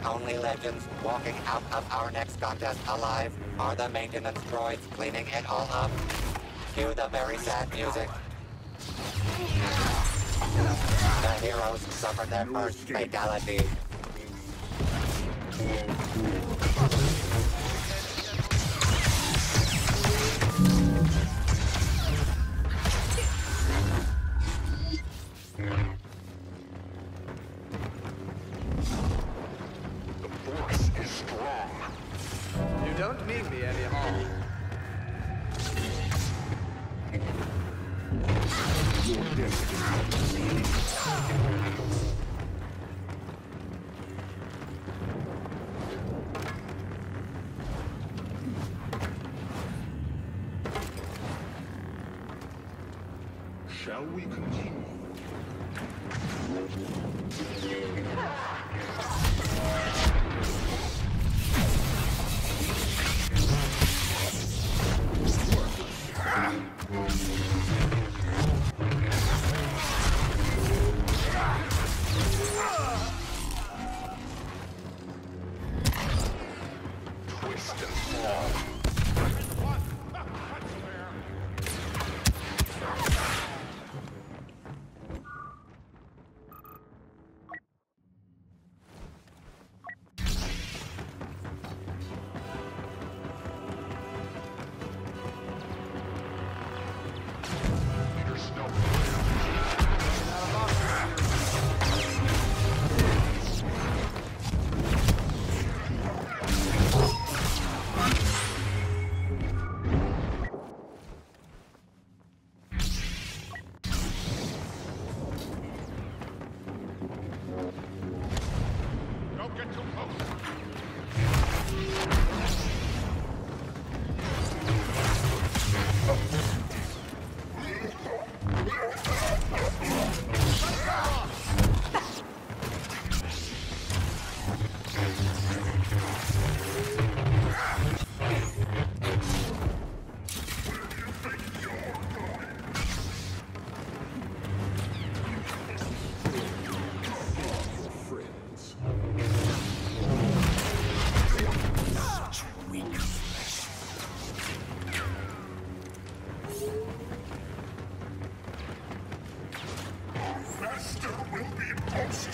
The only legends walking out of our next contest alive are the maintenance droids cleaning it all up. Cue the very sad music. The heroes suffered their first fatality. Shall we continue?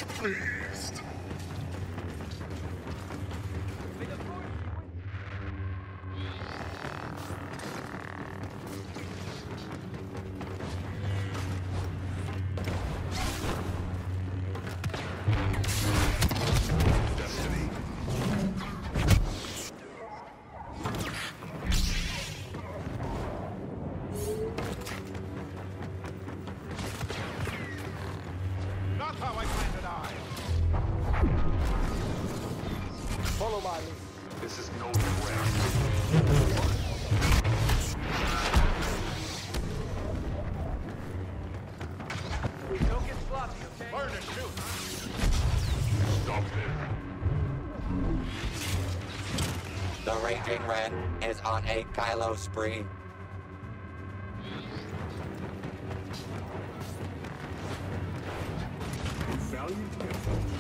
Pleased. Follow my lead. This is no threat. Don't get sloppy, okay? Burn and shoot. Stop there. The Raging Red is on a Kylo spree. Valiant effort.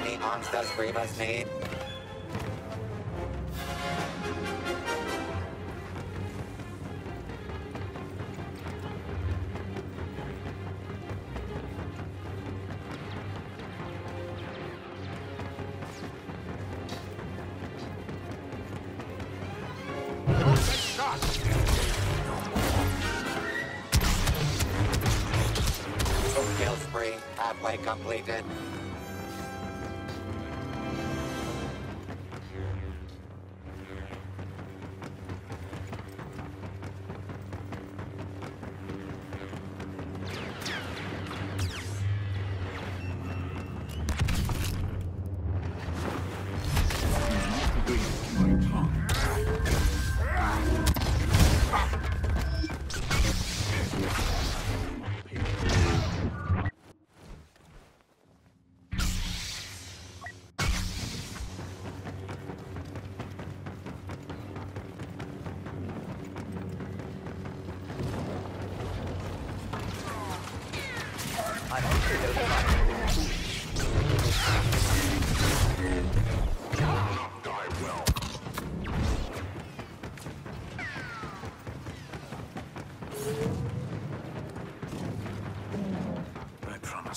many arms does Grievous need? Kill spree halfway completed.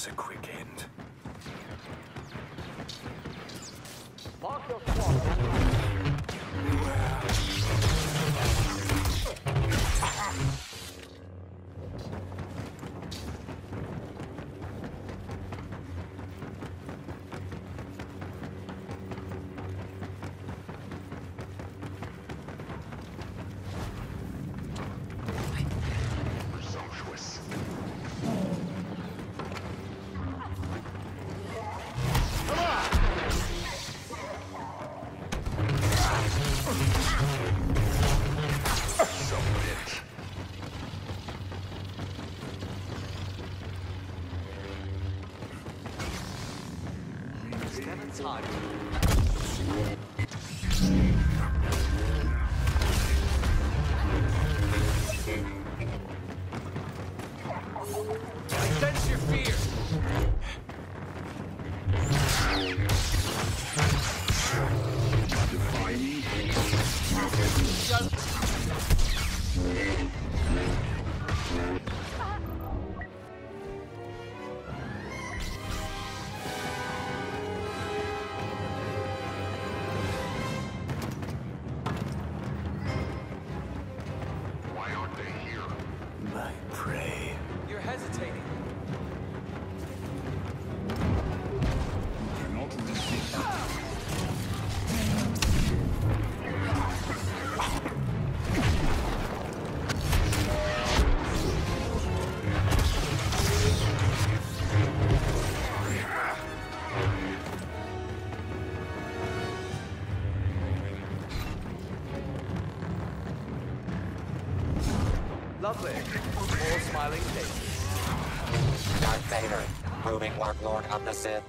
a quick It's hot. Lovely. All smiling faces. Darth Vader, moving Warlord of the Sith